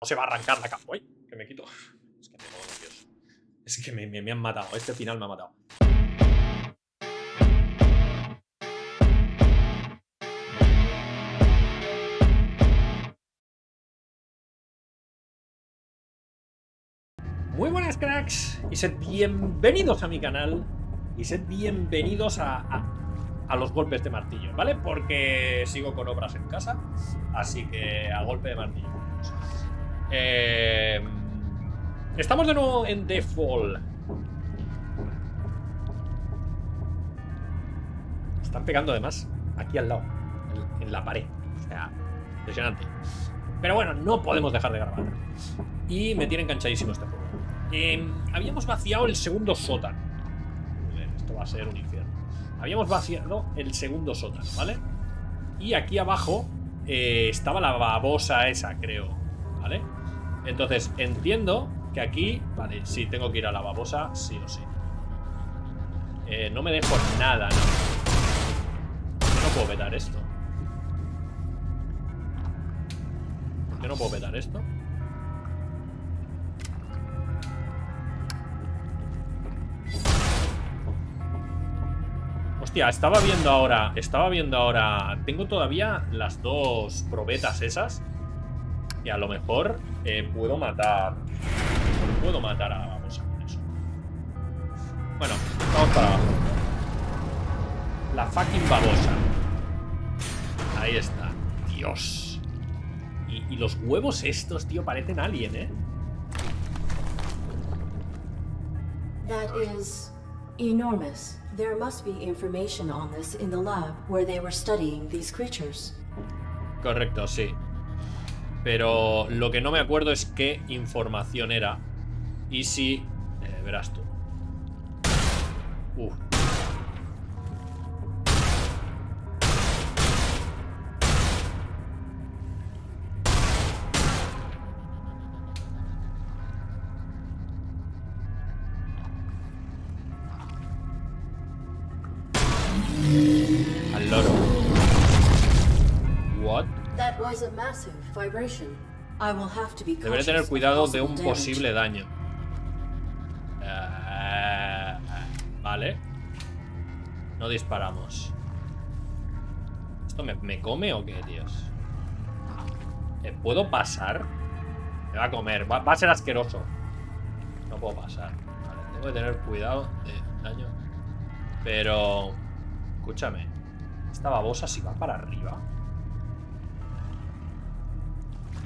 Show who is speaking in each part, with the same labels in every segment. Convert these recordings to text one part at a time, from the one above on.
Speaker 1: No se va a arrancar la capa. ¡Uy! Que me quito. Es que me. Es que me, han matado. Este final me ha matado. Muy buenas cracks y sed bienvenidos a mi canal y sed bienvenidos a- a los golpes de martillo, ¿vale? Porque sigo con obras en casa, así que a golpe de martillo. Eh, estamos de nuevo en The Fall. Están pegando además aquí al lado, en, la pared. O sea, impresionante. Pero bueno, no podemos dejar de grabar. Y me tiene enganchadísimo este juego. Eh, habíamos vaciado el segundo sótano. Esto va a ser un infierno. Habíamos vaciado el segundo sótano, ¿vale? Y aquí abajo eh, estaba la babosa esa, creo. ¿Vale? Entonces, entiendo que aquí... Vale, sí, tengo que ir a la babosa, sí o sí. Eh, no me dejo nada, ¿no? Yo no puedo petar esto. ¿Por qué no puedo petar esto? Hostia, estaba viendo ahora. Estaba viendo ahora. Tengo todavía las dos probetas esas. Y a lo mejor eh, puedo matar. Puedo matar a la babosa con eso. Bueno, vamos para abajo. La fucking babosa. Ahí está. Dios. Y, y los huevos estos, tío, parecen alien, ¿eh?
Speaker 2: That is enormous. There must be information on this in the lab where they were studying these creatures.
Speaker 1: Correcto, sí. Pero lo que no me acuerdo es qué información era. Y si... eh, verás tú. Uf. Al loro. What?
Speaker 2: That was a massive
Speaker 1: Deberé tener cuidado de un posible daño. Eh, vale. No disparamos. ¿Esto me, me come o qué, Dios? ¿Puedo pasar? Me va a comer. Va, va a ser asqueroso. No puedo pasar. Vale, tengo que tener cuidado de daño. Pero... Escúchame. Esta babosa si va para arriba.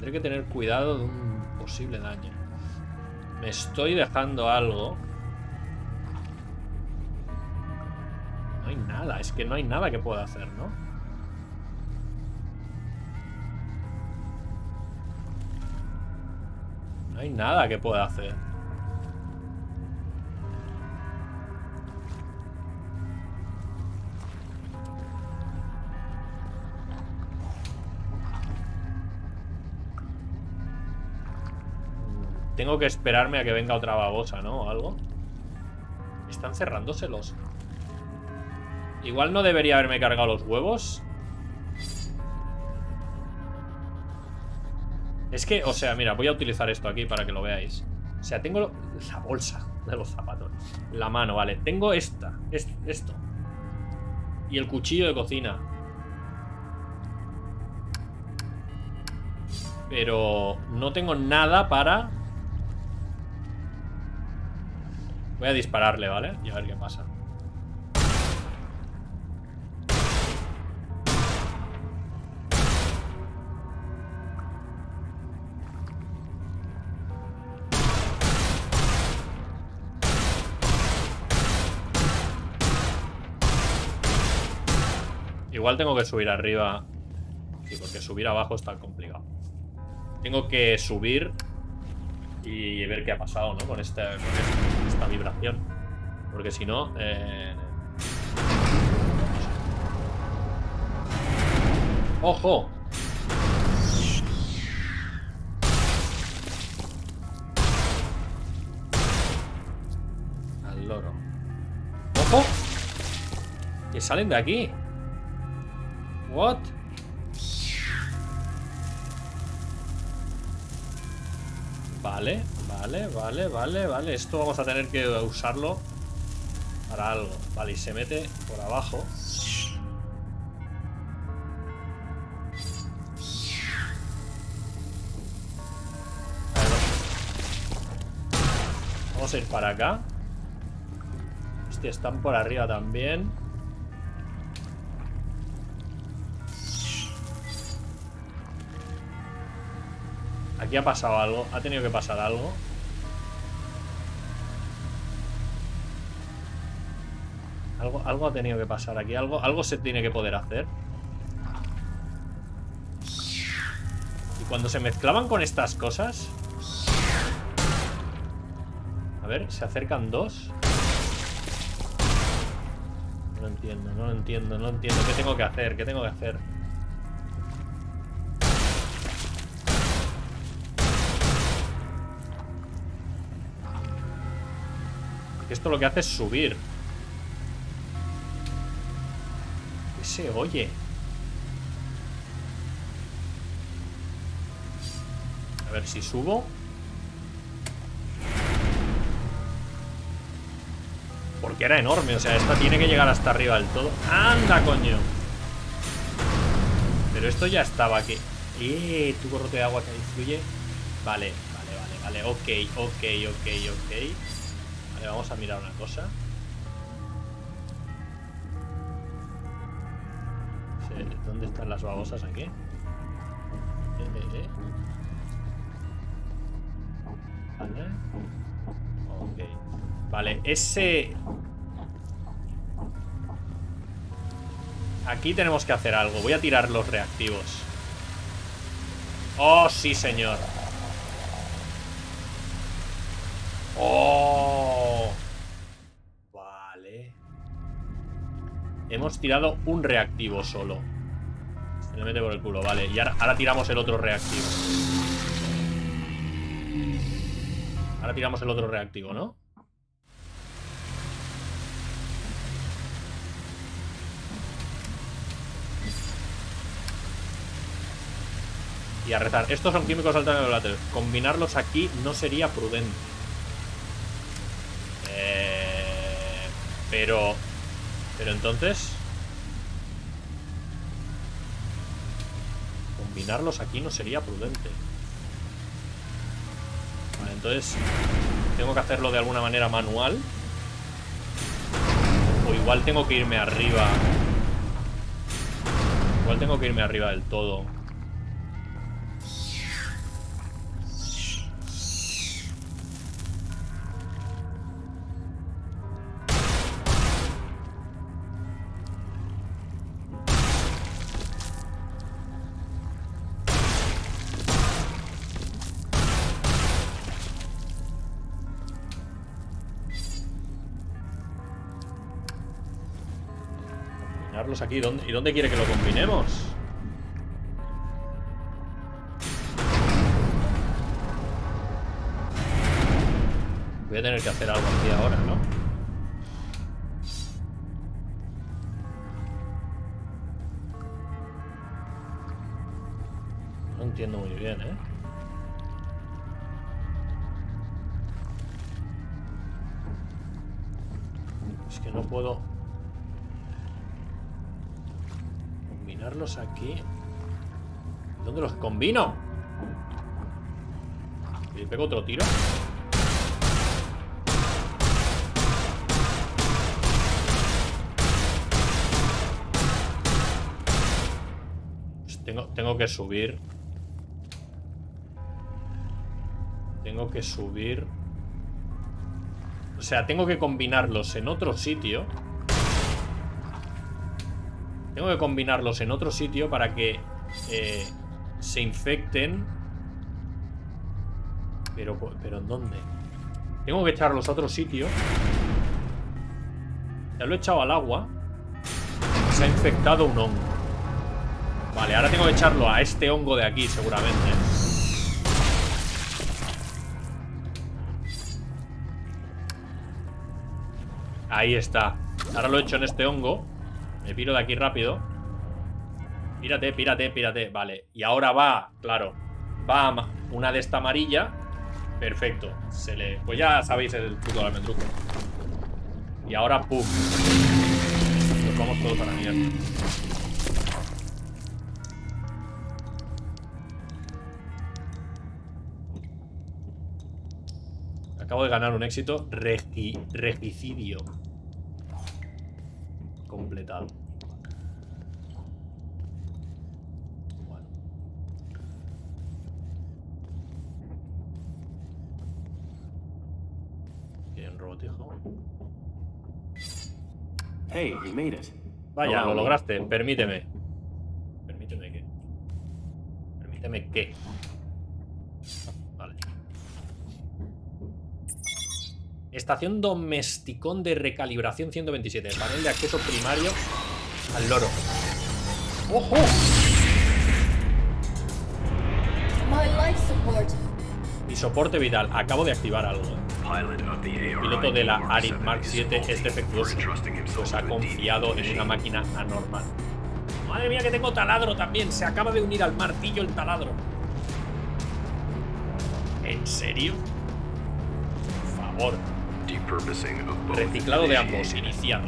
Speaker 1: Tendré que tener cuidado de un posible daño. Me estoy dejando algo. No hay nada, es que no hay nada que pueda hacer, ¿no? No hay nada que pueda hacer. Tengo que esperarme a que venga otra babosa, ¿no? O algo. Están cerrándoselos. Igual no debería haberme cargado los huevos. Es que, o sea, mira, voy a utilizar esto aquí para que lo veáis. O sea, tengo la bolsa de los zapatos. La mano, vale. Tengo esta. es- esto. Y el cuchillo de cocina. Pero no tengo nada para... Voy a dispararle, ¿vale? Y a ver qué pasa. Igual tengo que subir arriba. Porque subir abajo está complicado. Tengo que subir y ver qué ha pasado, ¿no? Con esta, con esta, vibración. Porque si no... eh, ¡Ojo! Al loro. ¡Ojo! Que salen de aquí. What? Vale, vale, vale, vale, vale. Esto vamos a tener que usarlo para algo. Vale, y se mete por abajo. Vamos a ir para acá. Hostia, están por arriba también. Aquí ha pasado algo. Ha tenido que pasar algo. Algo, algo ha tenido que pasar aquí. Algo, algo se tiene que poder hacer. Y cuando se mezclaban con estas cosas... A ver, se acercan dos. No lo entiendo, no lo entiendo, no entiendo. ¿Qué tengo que hacer? ¿Qué tengo que hacer? Esto lo que hace es subir. ¿Qué se oye? A ver si subo. Porque era enorme, o sea, esta tiene que llegar hasta arriba del todo. ¡Anda, coño! Pero esto ya estaba aquí. ¡Eh! Tubo roto de agua que influye. Vale, vale, vale, vale. Ok, ok, ok, ok. Vale, vamos a mirar una cosa. ¿Dónde están las babosas aquí? Eh, eh, eh. Vale. Ok. Vale, ese... Aquí tenemos que hacer algo. Voy a tirar los reactivos. Oh, sí, señor. Oh. Hemos tirado un reactivo solo. Se le mete por el culo, vale. Y ahora, tiramos el otro reactivo. Ahora tiramos el otro reactivo, ¿no? Y a rezar. Estos son químicos volátiles. Combinarlos aquí no sería prudente. Eh, pero... Pero entonces... Combinarlos aquí no sería prudente. Vale, entonces... Tengo que hacerlo de alguna manera manual. O igual tengo que irme arriba. Igual tengo que irme arriba del todo. Aquí. ¿Dónde- ¿Y dónde quiere que lo combinemos? Voy a tener que hacer algo aquí ahora, ¿no? No entiendo muy bien, ¿eh? Es que no puedo aquí. ¿Dónde los combino? ¿Y le pego otro tiro? Pues tengo, tengo que subir. Tengo que subir. O sea, tengo que combinarlos en otro sitio. Tengo que combinarlos en otro sitio para que eh, se infecten. Pero, pero ¿en dónde? Tengo que echarlos a otro sitio. Ya lo he echado al agua. Se ha infectado un hongo. Vale, ahora tengo que echarlo a este hongo de aquí, seguramente. Ahí está. Ahora lo he hecho en este hongo. Me piro de aquí rápido. Pírate, pírate, pírate. Vale. Y ahora va, claro. Va una de esta amarilla. Perfecto. Se le... Pues ya sabéis el truco del almendrujo. Y ahora, ¡pum! Nos vamos todos a la mierda. Acabo de ganar un éxito. Regi... Regicidio. Completado. Bueno. Bien, robotijo.
Speaker 3: Hey, you made it.
Speaker 1: Vaya, lo lograste. Permíteme. Permíteme que. Permíteme que. Vale. Estación Domesticón de Recalibración 127. Panel de acceso primario al loro. ¡Ojo!
Speaker 2: My life support.
Speaker 1: Mi soporte vital. Acabo de activar algo. El piloto de la ARID Mark 7 es defectuoso, pues ha confiado en una máquina anormal. Madre mía que tengo taladro también, se acaba de unir al martillo el taladro. ¿En serio? Por favor, reciclado de ambos, iniciado.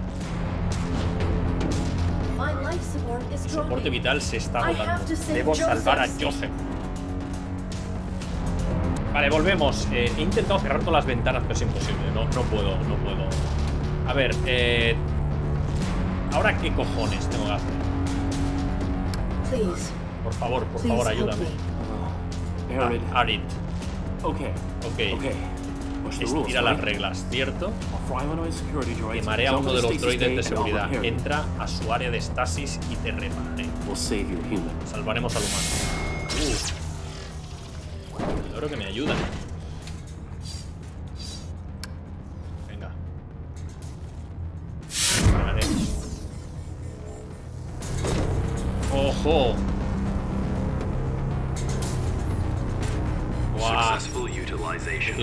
Speaker 1: Mi soporte vital se está agotando. Debo salvar a
Speaker 2: Joseph.
Speaker 1: Vale, volvemos. Eh, he intentado cerrar todas las ventanas, pero es imposible. No, no puedo, no puedo. A ver, eh... ¿Ahora qué cojones tengo que hacer? Por favor, por favor, ayúdame.
Speaker 3: Arid.
Speaker 1: Ah, Arid.
Speaker 3: Okay.
Speaker 1: Ok. Estira las reglas, ¿cierto?
Speaker 3: Droids,
Speaker 1: Quemaré a uno de los droides de seguridad. Entra a su área de estasis y te repararé. Salvaremos al humano. Uh. El oro que me ayuda. Venga. ¡Ojo!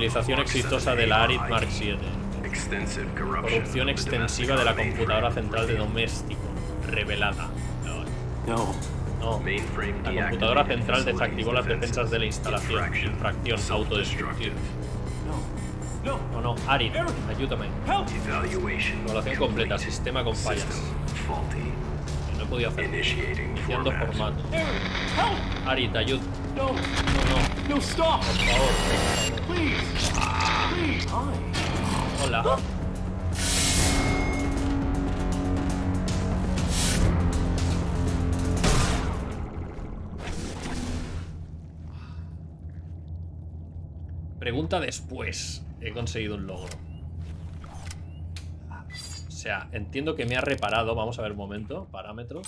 Speaker 1: Utilización exitosa de la ARID Mark 7. Corrupción extensiva de la computadora central de doméstico. Revelada. No,
Speaker 3: No.
Speaker 1: La computadora central desactivó las defensas de la instalación. Infracción autodestructiva.
Speaker 3: No. No.
Speaker 1: Arid, ayúdame. Evaluación completa, sistema con fallas. No he podido hacer. Iniciando formato.
Speaker 3: Help!
Speaker 1: Arid, ayuda.
Speaker 3: No.
Speaker 1: No, no,
Speaker 3: No, stop!
Speaker 1: por favor, por favor.
Speaker 3: Please! Please! Hi.
Speaker 1: Hola. Pregunta después. He conseguido un logro. O sea, entiendo que me ha reparado. Vamos a ver un momento. Parámetros.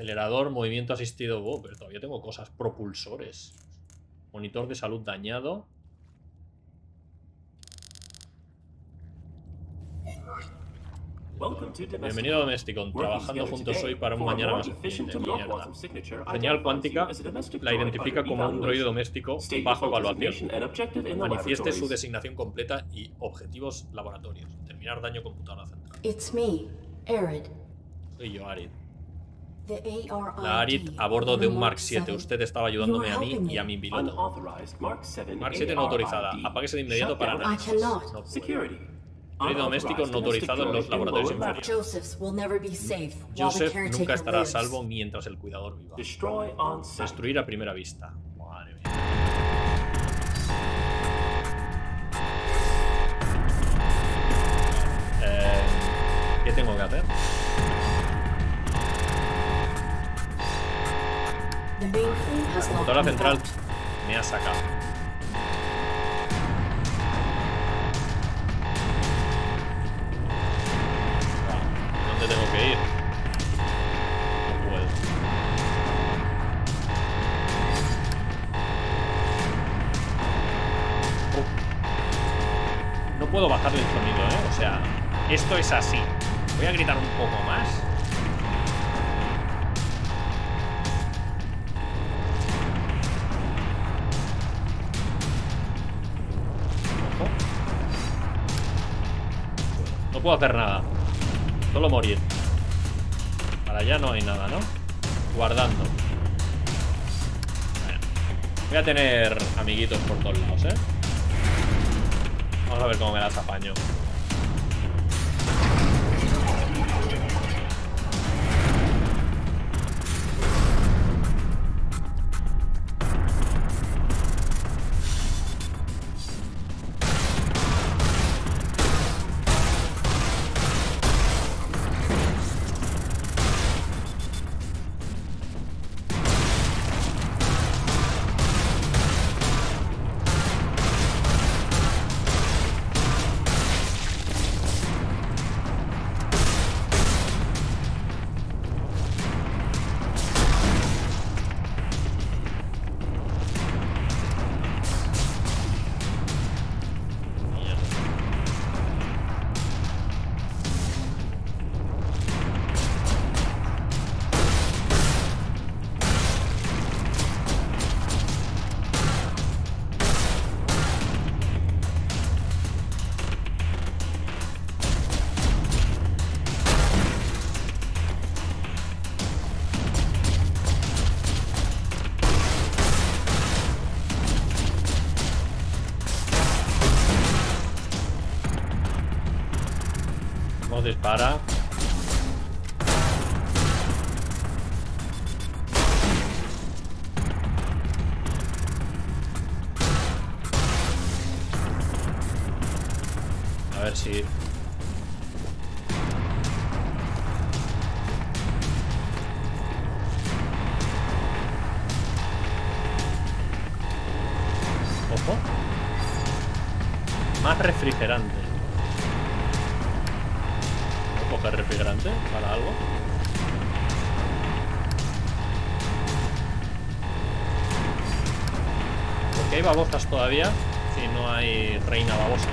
Speaker 1: Acelerador, movimiento asistido. Oh, pero todavía tengo cosas. Propulsores. Monitor de salud dañado. Bienvenido a Domesticon, trabajando juntos hoy para un mañana más eficiente. Mierda. Señal cuántica la identifica como un droide doméstico bajo evaluación. Manifieste su designación completa y objetivos laboratorios. Terminar daño computadora central.
Speaker 2: It's me, Arid.
Speaker 1: Soy yo, Arid. La Arid a bordo de un Mark 7.
Speaker 2: 7.
Speaker 1: Usted estaba ayudándome a mí y a mi piloto. Mark 7 no autorizada. Apáguese de inmediato para análisis. No. Droide doméstico no autorizado en los laboratorios inferiores.
Speaker 2: Joseph's will never be safe while the
Speaker 1: Joseph nunca estará a salvo mientras el cuidador viva. Destruir a primera vista. Madre mía. Eh, ¿Qué tengo que hacer? Computadora central me ha sacado. ¿Dónde tengo que ir? No puedo. Oh. No puedo bajarle el sonido, ¿eh? O sea, esto es así. Voy a gritar un poco más. No puedo hacer nada. Solo morir. Para allá no hay nada, ¿no? Guardando. Voy a tener amiguitos por todos lados, ¿eh? Vamos a ver cómo me las apaño. Dispara. A ver si... Ojo. Más refrigerante. ¿Puedo coger refrigerante para algo? ¿Por qué hay babosas todavía si no hay reina babosa?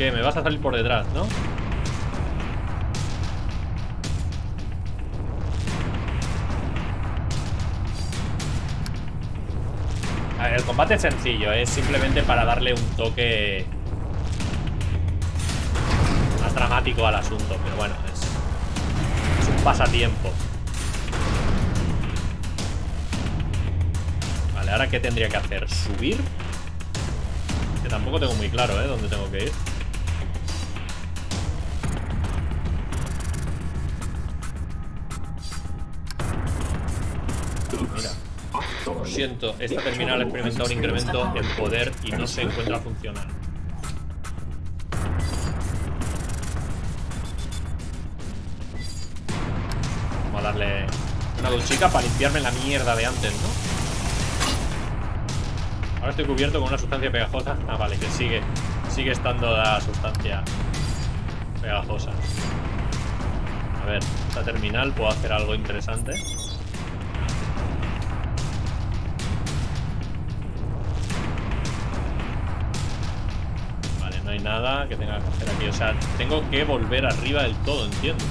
Speaker 1: Qué? Me vas a salir por detrás, ¿no? A ver, el combate es sencillo, es simplemente para darle un toque más dramático al asunto, pero bueno, es, es un pasatiempo. Vale, ahora qué tendría que hacer, subir. Que tampoco tengo muy claro, ¿eh? Dónde tengo que ir. Siento, esta terminal ha experimentado un incremento en poder y no se encuentra funcional. Vamos a darle una duchica para limpiarme la mierda de antes, ¿no? Ahora estoy cubierto con una sustancia pegajosa. Ah, vale, que sigue. Sigue estando la sustancia pegajosa. A ver, esta terminal puedo hacer algo interesante. No hay nada que tenga que hacer aquí. O sea, tengo que volver arriba del todo, entiendo.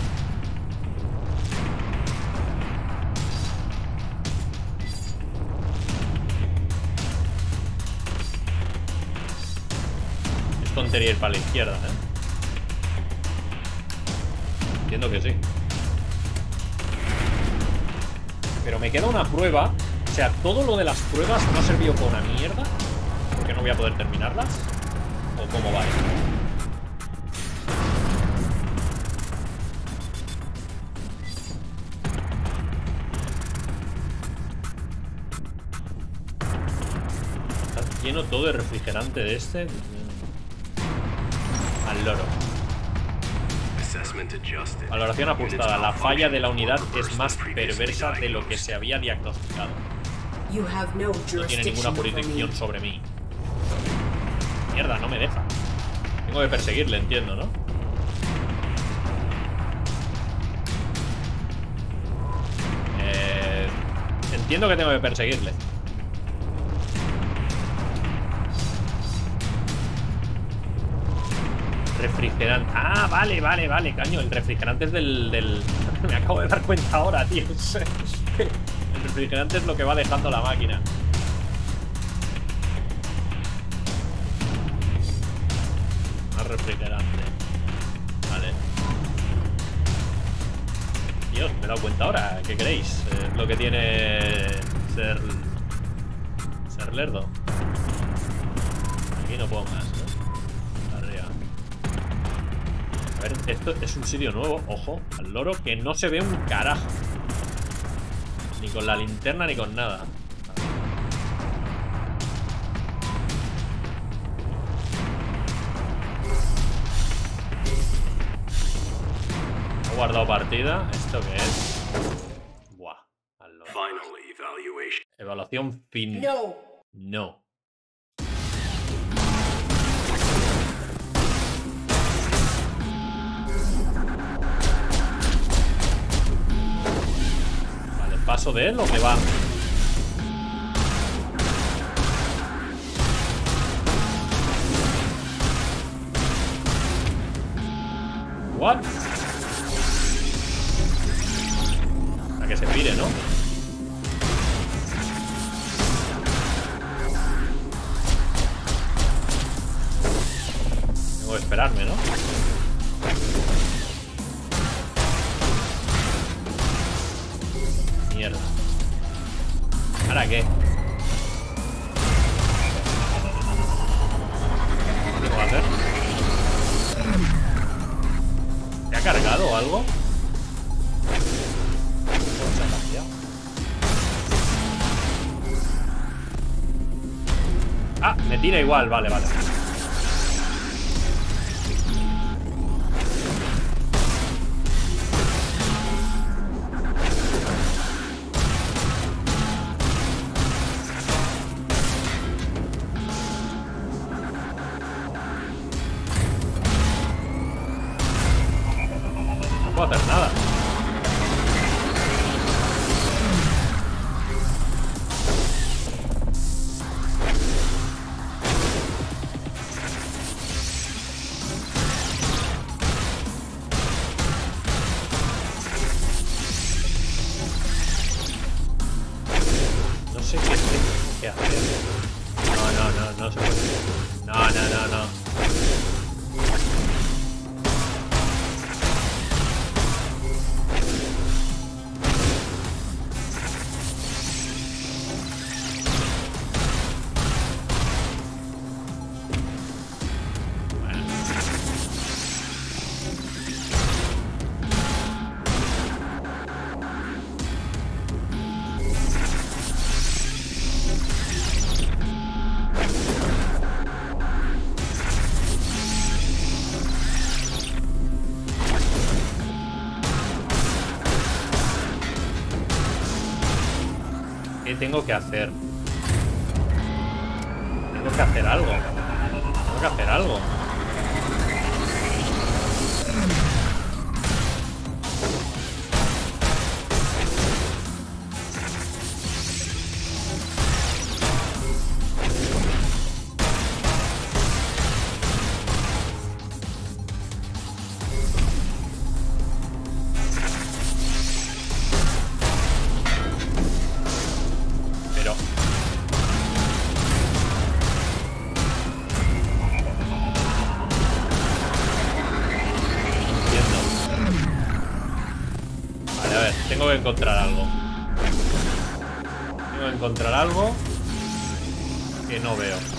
Speaker 1: Es tontería ir para la izquierda, ¿eh? Entiendo que sí. Pero me queda una prueba. O sea, todo lo de las pruebas no ha servido para una mierda. Porque no voy a poder terminarlas cómo va esto. Está lleno todo de refrigerante de este. Al loro. Valoración ajustada. La falla de la unidad es más perversa de lo que se había diagnosticado.
Speaker 2: No
Speaker 1: tiene ninguna jurisdicción sobre mí. No me deja. Tengo que perseguirle, entiendo, ¿no? Eh, entiendo que tengo que perseguirle. Refrigerante. Ah, vale, vale, vale, caño. El refrigerante es del. del... Me acabo de dar cuenta ahora, tío. El refrigerante es lo que va dejando la máquina. Refrigerante. Vale. Dios, me he dado cuenta ahora. ¿Qué creéis? Es lo que tiene ser. ser lerdo. Aquí no puedo más, ¿no? Arriba. A ver, esto es un sitio nuevo. Ojo, al loro que no se ve un carajo. Ni con la linterna ni con nada. Guardado partida. ¿Esto qué es? Buah. Evaluación fin.
Speaker 2: No.
Speaker 1: No. Vale, ¿paso de él o me va? What? Que se pire, ¿no? Igual, vale, vale. Sé. No, no, no, no se puede. No, no, no, no. Tengo que hacer? Tengo que hacer algo. Tengo que encontrar algo. Tengo que encontrar algo que no veo.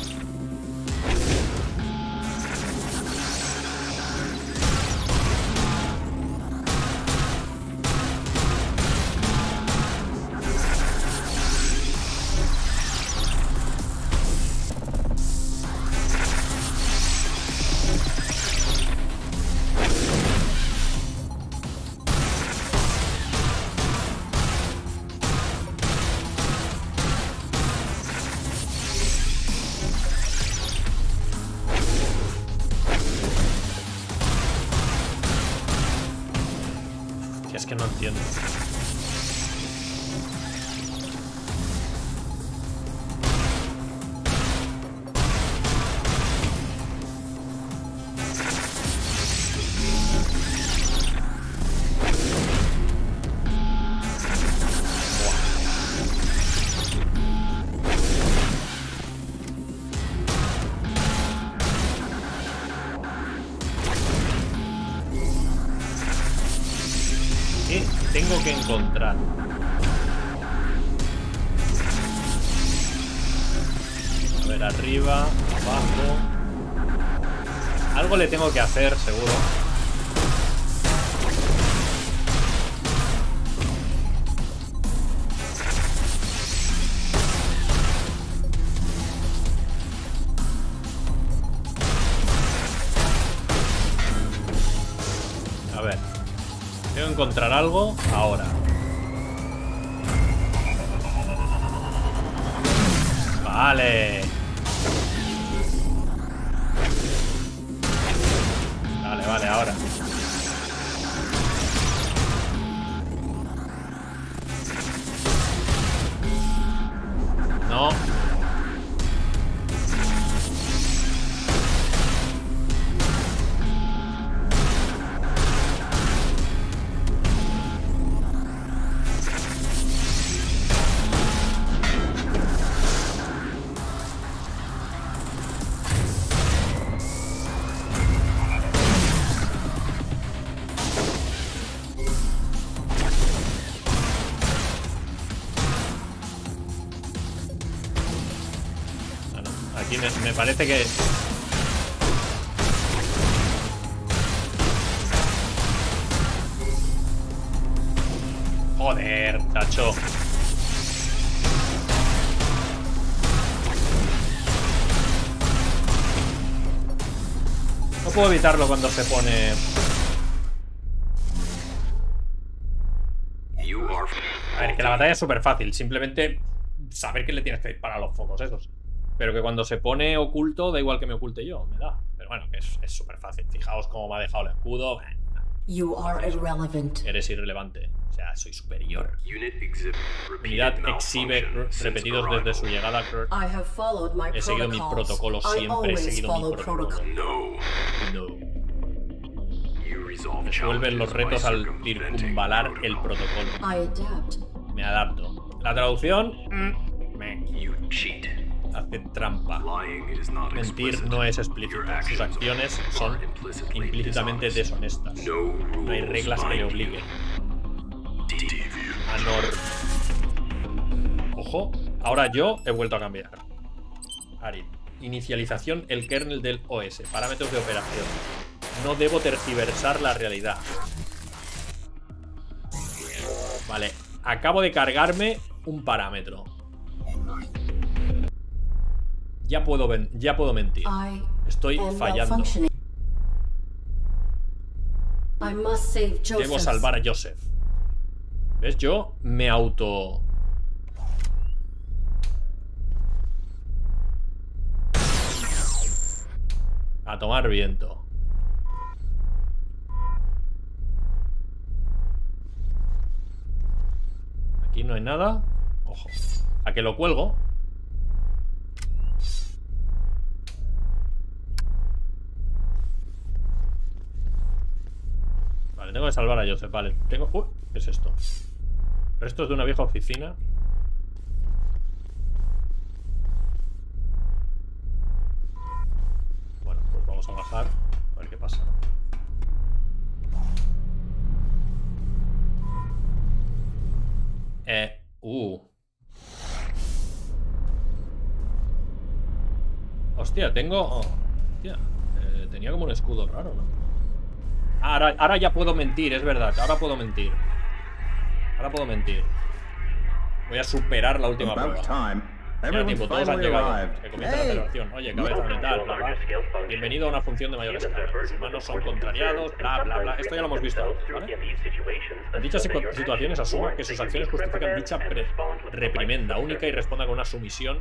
Speaker 1: Tengo que encontrar? A ver, arriba, abajo. Algo le tengo que hacer, seguro. Encontrar algo ahora. Vale. Me, parece que... Joder, tacho. No puedo evitarlo cuando se pone... A ver, que la batalla es súper fácil. Simplemente saber que le tienes que disparar a los focos esos. Pero que cuando se pone oculto, da igual que me oculte yo, me da. Pero bueno, que es súper fácil. Fijaos cómo me ha dejado el escudo.
Speaker 2: You are irrelevant.
Speaker 1: Eres irrelevante. O sea, soy superior. Unidad exhibe repetidos desde su llegada a Kurt.
Speaker 2: I have followed my
Speaker 1: He seguido mi protocolo,
Speaker 2: I
Speaker 1: siempre he seguido mi protocolo.
Speaker 2: protocol.
Speaker 4: No.
Speaker 1: No.
Speaker 4: You resolve
Speaker 1: Resuelven los retos al circunvalar el
Speaker 4: protocol.
Speaker 1: protocolo.
Speaker 2: I adapt.
Speaker 1: Me adapto. La traducción... mm, me
Speaker 4: You cheat.
Speaker 1: Hace trampa. Mentir no es explícito. Sus acciones son implícitamente deshonestas.
Speaker 4: No
Speaker 1: hay reglas que le obliguen. Anor. Ojo, ahora yo he vuelto a cambiar. Arid. Inicialización el kernel del OS. Parámetros de operación. No debo tergiversar la realidad. Vale, acabo de cargarme un parámetro. Ya puedo, ven- ya puedo mentir. Estoy fallando. Debo salvar a Joseph. ¿Ves? Yo me auto... A tomar viento. Aquí no hay nada. Ojo. A que lo cuelgo. Tengo que salvar a Joseph. Vale, tengo... Uy, ¿qué es esto? Restos de una vieja oficina. Bueno, pues vamos a bajar. A ver qué pasa. Eh, uh. Hostia, tengo... oh, hostia, eh, tenía como un escudo raro, ¿no? Ahora, ahora ya puedo mentir, es verdad. Ahora puedo mentir. Ahora puedo mentir. Voy a superar la última prueba.
Speaker 5: time.
Speaker 1: Ya tiempo, todos han llegado. Que comienza la celebración. Oye, cabeza bla, bla. Bienvenido a una función de mayor escala. Los humanos son contrariados, bla, bla, bla. Esto ya lo hemos visto, ¿vale? En dichas situ- situaciones asuma que sus acciones justifican dicha reprimenda única y responda con una sumisión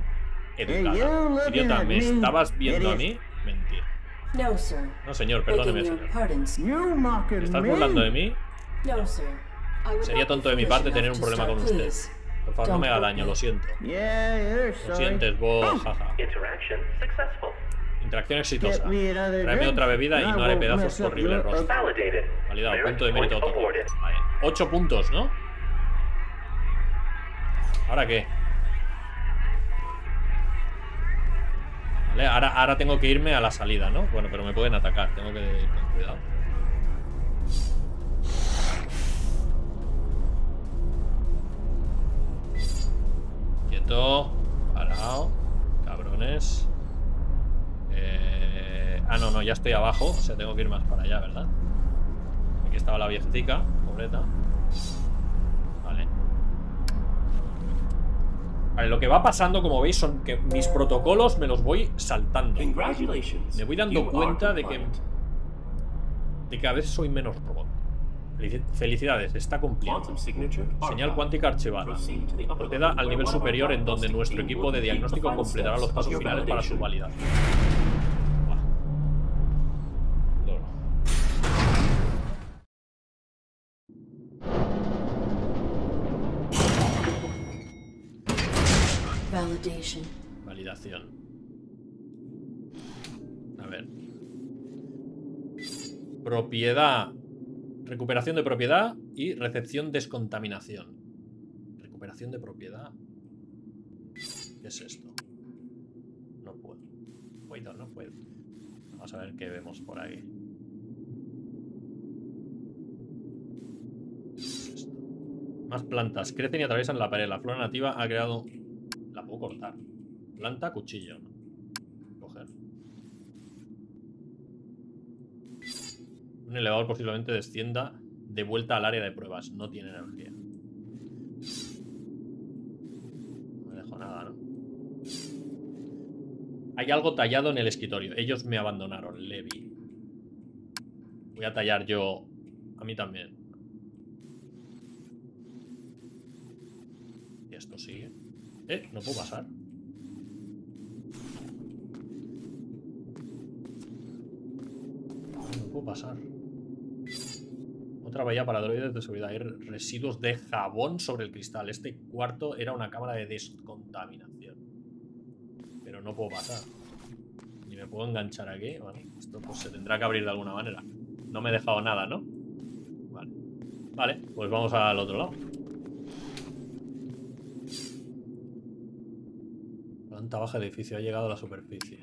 Speaker 1: educada. Idiota, ¿me estabas viendo a mí? Mentir.
Speaker 2: No, sir.
Speaker 1: No, señor, perdóneme, señor.
Speaker 2: pardon. sir.
Speaker 5: You mocking
Speaker 1: ¿Estás
Speaker 5: me?
Speaker 1: burlando de mí?
Speaker 2: No, sir. I would
Speaker 1: Sería tonto de mi parte tener un problema con usted.
Speaker 2: please.
Speaker 1: Por favor, no
Speaker 2: Don't
Speaker 1: me haga daño,
Speaker 2: me.
Speaker 1: lo siento.
Speaker 5: Yeah, you're
Speaker 1: Lo sientes, vos, jaja.
Speaker 3: Interaction successful.
Speaker 1: Interacción exitosa.
Speaker 5: Get me another
Speaker 1: Tráeme
Speaker 5: drink,
Speaker 1: otra bebida y no haré pedazos tu horrible rostro. Validado, punto de mérito otorgado. Vale. 8 puntos, ¿no? ¿Ahora qué? Ahora, ahora tengo que irme a la salida, ¿no? Bueno, pero me pueden atacar, tengo que ir con cuidado. Quieto, parado, cabrones. Eh, Ah, no, no, ya estoy abajo, o sea, tengo que ir más para allá, ¿verdad? Aquí estaba la viejecica, pobreta. Vale, lo que va pasando, como veis, son que mis protocolos me los voy saltando.
Speaker 3: Congratulations.
Speaker 1: Me voy dando cuenta de que, de que a veces soy menos robot. Felici- Felicidades, está cumpliendo. Señal cuántica archivada. Proceda al nivel superior en donde nuestro equipo de diagnóstico completará los pasos finales para su validación. A ver. Propiedad. Recuperación de propiedad y recepción descontaminación. Recuperación de propiedad. ¿Qué es esto? No puedo. Puedo, no puedo. Vamos a ver qué vemos por ahí. Más plantas. Crecen y atraviesan la pared. La flora nativa ha creado la puedo cortar. Planta, cuchillo. Coger. Un elevador posiblemente descienda de vuelta al área de pruebas. No tiene energía. No me dejo nada, ¿no? Hay algo tallado en el escritorio. Ellos me abandonaron. Levi. Voy a tallar yo. A mí también. Y esto sigue. Eh, no puedo pasar. No, no puedo pasar. Otra valla para droides de seguridad. Hay residuos de jabón sobre el cristal. Este cuarto era una cámara de descontaminación. Pero no puedo pasar. Ni me puedo enganchar aquí. Bueno, esto pues se tendrá que abrir de alguna manera. No me he dejado nada, ¿no? Vale. Vale, pues vamos al otro lado. Planta baja del edificio, ha llegado a la superficie.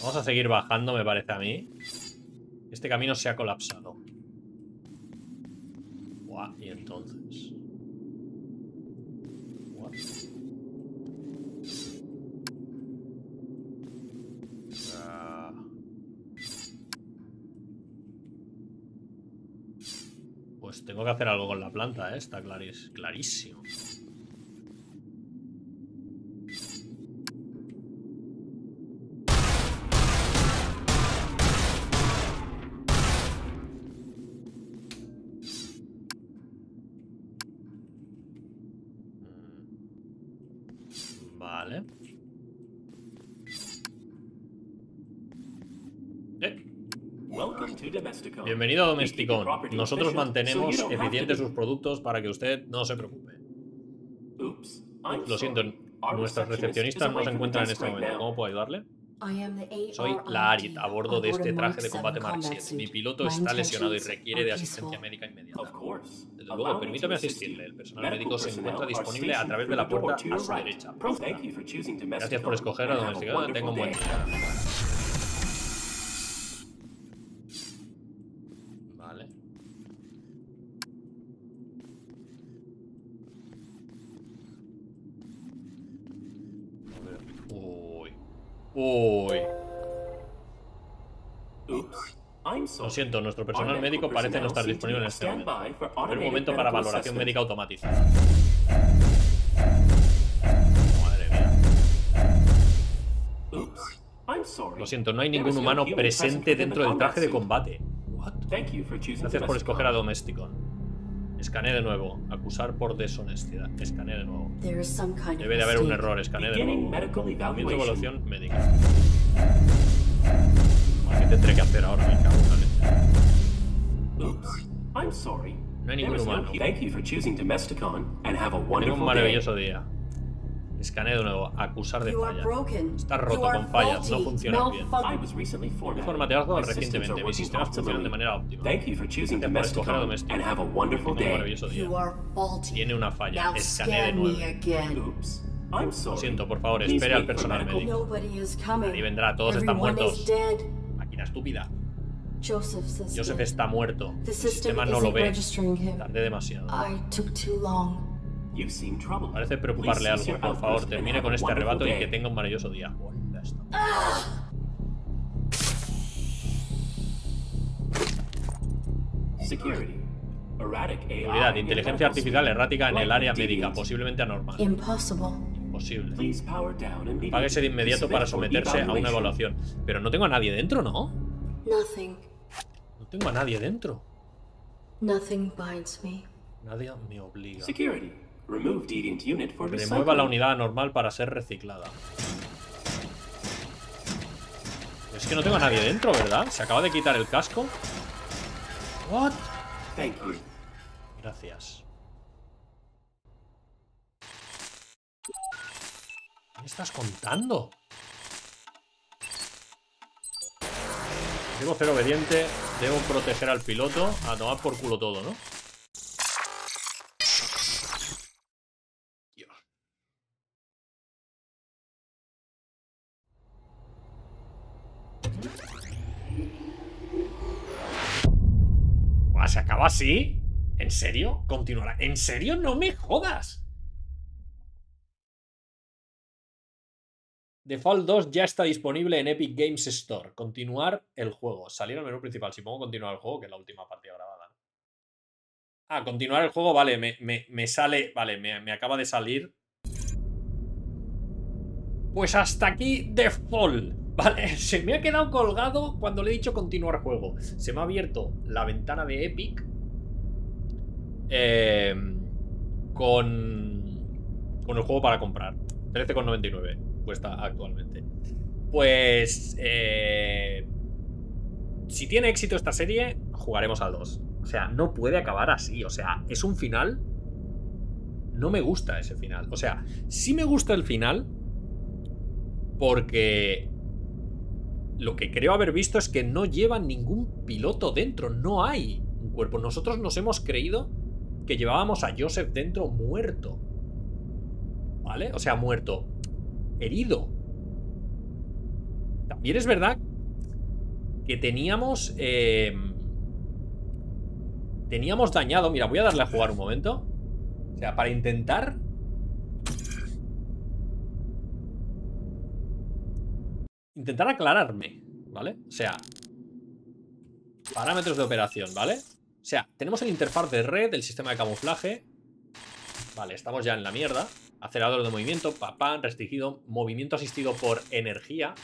Speaker 1: Vamos a seguir bajando, me parece a mí. Este camino se ha colapsado. Buah, y entonces. Ah. Pues tengo que hacer algo con la planta, ¿eh? está clarísimo. Mm. Vale. Eh,
Speaker 3: Welcome to Domesticon.
Speaker 1: Bienvenido a
Speaker 3: property
Speaker 1: Nosotros mantenemos eficientes sus productos para que usted no se preocupe.
Speaker 3: Oops, I'm
Speaker 1: Lo siento,
Speaker 3: receptionist
Speaker 1: recepcionistas
Speaker 3: is
Speaker 1: no se encuentran en este momento. ¿Cómo puedo ayudarle? Soy la ARIT a bordo de este traje
Speaker 2: Mark
Speaker 1: de combate
Speaker 2: 7
Speaker 1: Mark
Speaker 2: combat
Speaker 1: 7. Mi piloto
Speaker 2: My
Speaker 1: está lesionado y requiere de asistencia médica inmediata. Desde luego, permítame asistirle. El personal médico se encuentra disponible a través de la puerta a su derecha.
Speaker 3: Thank you for choosing
Speaker 1: Gracias por escoger a Domesticado. Tenga un buen día. Lo siento, nuestro personal médico parece no estar disponible en este momento. ver un momento para valoración médica automatizada. Madre mía.
Speaker 3: Oops, I'm sorry.
Speaker 1: Lo siento, no hay ningún humano
Speaker 3: human
Speaker 1: presente dentro
Speaker 3: the
Speaker 1: del traje de
Speaker 3: combat
Speaker 1: combate. Gracias por escoger a
Speaker 3: Domesticon.
Speaker 1: Escanee de nuevo. Acusar por deshonestidad. Escanee de nuevo. Debe de haber un error. Escanee de nuevo. Comienzo evaluación médica. ¿Qué tendré que hacer ahora? Me cago
Speaker 3: I'm sorry.
Speaker 1: No hay ningún humano.
Speaker 3: Thank you for choosing Domesticon and have a
Speaker 1: un
Speaker 3: wonderful day.
Speaker 1: maravilloso día. Escaneo de nuevo. Acusar de
Speaker 2: You are
Speaker 1: falla.
Speaker 2: broken.
Speaker 1: Está roto con fallas. No funciona bien. Formateado recientemente. Mis sistemas funcionan de manera óptima.
Speaker 3: Thank you for choosing
Speaker 1: Gracias por escoger a
Speaker 3: Domesticon
Speaker 1: Domesticon.
Speaker 3: and have a wonderful
Speaker 1: Tengo un
Speaker 3: day.
Speaker 1: maravilloso día.
Speaker 2: You are faulty.
Speaker 1: Tiene una falla.
Speaker 2: Now
Speaker 1: Escanee de
Speaker 2: scan me
Speaker 1: nueve.
Speaker 2: again.
Speaker 3: Oops. I'm sorry.
Speaker 1: Lo siento, por favor,
Speaker 3: Please
Speaker 1: espere al personal médico.
Speaker 2: Nobody is coming.
Speaker 1: Nadie vendrá, todos están muertos. Máquina estúpida.
Speaker 2: Joseph
Speaker 1: está muerto. El sistema no lo ve. Tardé demasiado.
Speaker 2: I took too long.
Speaker 3: You seem troubled.
Speaker 1: Parece preocuparle algo. Por favor, termine con este arrebato y que tenga un maravilloso día.
Speaker 3: AI.
Speaker 1: Seguridad,
Speaker 3: in
Speaker 1: inteligencia artificial errática en el área médica, posiblemente anormal. Páguese de inmediato para someterse a una evaluación. Pero no tengo a nadie dentro, ¿no? No tengo a nadie dentro. Nadie me obliga. Remueva la unidad anormal para ser reciclada. Es que no tengo a nadie dentro, ¿verdad? Se acaba de quitar el casco. What?
Speaker 3: Thank you.
Speaker 1: Gracias. ¿Qué me estás contando? Debo ser obediente, debo proteger al piloto, a tomar por culo todo, ¿no? Dios. ¿Se acaba así? ¿En serio? ¿Continuará? ¿En serio? ¡No me jodas! The Fall 2 ya está disponible en Epic Games Store. Continuar el juego. Salir al menú principal. Si pongo continuar el juego, que es la última partida grabada. Ah, continuar el juego, vale, me, me- me sale. Vale, me, me acaba de salir. Pues hasta aquí The Fall. Vale, se me ha quedado colgado cuando le he dicho continuar juego. Se me ha abierto la ventana de Epic. eh, con. Con el juego para comprar. 13,99 cuesta actualmente. Pues. eh, si tiene éxito esta serie, jugaremos al 2. O sea, no puede acabar así. O sea, es un final. No me gusta ese final. O sea, sí me gusta el final. Porque. Lo que creo haber visto es que no llevan ningún piloto dentro. No hay un cuerpo. Nosotros nos hemos creído que llevábamos a Joseph dentro muerto. ¿Vale? O sea, muerto. Herido. También es verdad que teníamos. eh, teníamos dañado. Mira, voy a darle a jugar un momento. O sea, para intentar. Intentar aclararme, ¿vale? O sea. Parámetros de operación, ¿vale? O sea, tenemos el interfaz de red del sistema de camuflaje. Vale, estamos ya en la mierda. Acelerador de movimiento, papán, restringido, movimiento asistido por energía.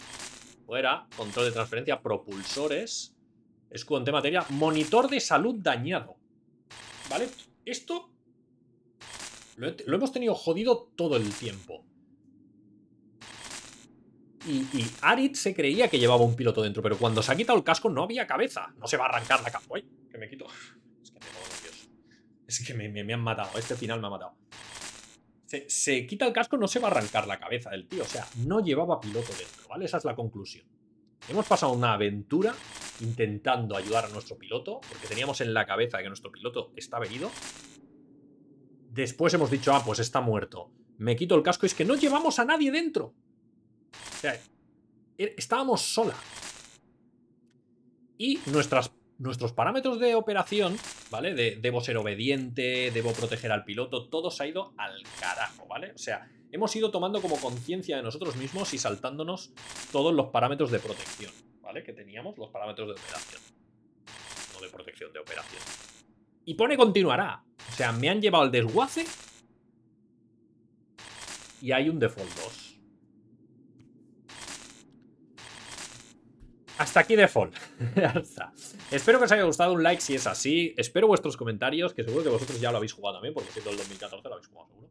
Speaker 1: Fuera, control de transferencia, propulsores. Escudo en materia, monitor de salud dañado. ¿Vale? Esto lo, he- lo hemos tenido jodido todo el tiempo. Y, y Arid se creía que llevaba un piloto dentro, pero cuando se ha quitado el casco no había cabeza. No se va a arrancar la cabeza. ¡Uy! Que me quito. Es que. Es que me han matado. Este final me ha matado. Se, quita el casco, no se va a arrancar la cabeza del tío. O sea, no llevaba piloto dentro, ¿vale? Esa es la conclusión. Hemos pasado una aventura intentando ayudar a nuestro piloto, porque teníamos en la cabeza que nuestro piloto estaba herido. Después hemos dicho, ah, pues está muerto. Me quito el casco y es que no llevamos a nadie dentro. O sea, e- estábamos sola. Y nuestras, nuestros parámetros de operación, ¿vale? De, debo ser obediente, debo proteger al piloto, todo se ha ido al carajo, ¿vale? O sea, hemos ido tomando como conciencia de nosotros mismos y saltándonos todos los parámetros de protección, ¿vale? Que teníamos, los parámetros de operación. No de protección, de operación. Y pone continuará. O sea, me han llevado al desguace. Y hay un default 2. Hasta aquí default. Espero que os haya gustado un like si es así. Espero vuestros comentarios, que seguro que vosotros ya lo habéis jugado también, porque siendo el 2014 lo habéis jugado seguro.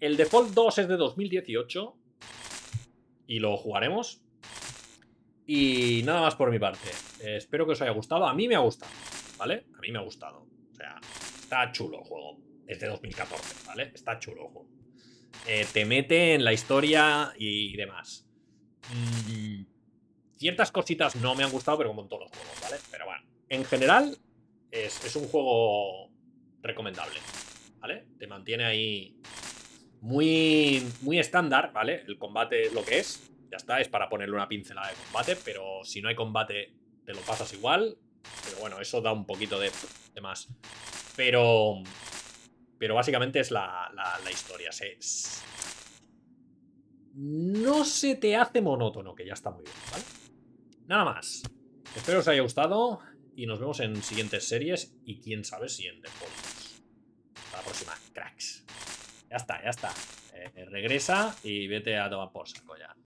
Speaker 1: El default 2 es de 2018. Y lo jugaremos. Y nada más por mi parte. Espero que os haya gustado. A mí me ha gustado. ¿Vale? A mí me ha gustado. sea, está chulo el juego. Es de 2014, ¿vale? Está chulo el juego. Eh, te mete en la historia y demás. Mm, ciertas cositas no me han gustado, pero como en todos los juegos, ¿vale? Pero bueno, en general es, es un juego recomendable, ¿vale? Te mantiene ahí muy, muy estándar, ¿vale? El combate es lo que es, ya está, es para ponerle una pincelada de combate, pero si no hay combate te lo pasas igual. Pero bueno, eso da un poquito de, de más. Pero, pero básicamente es la, la, historia. Se, no se te hace monótono, que ya está muy bien, ¿vale? Nada más. Espero os haya gustado y nos vemos en siguientes series y quién sabe si en Fallout. Hasta la próxima, cracks. Ya está, ya está. Eh, regresa y vete a tomar por saco ya.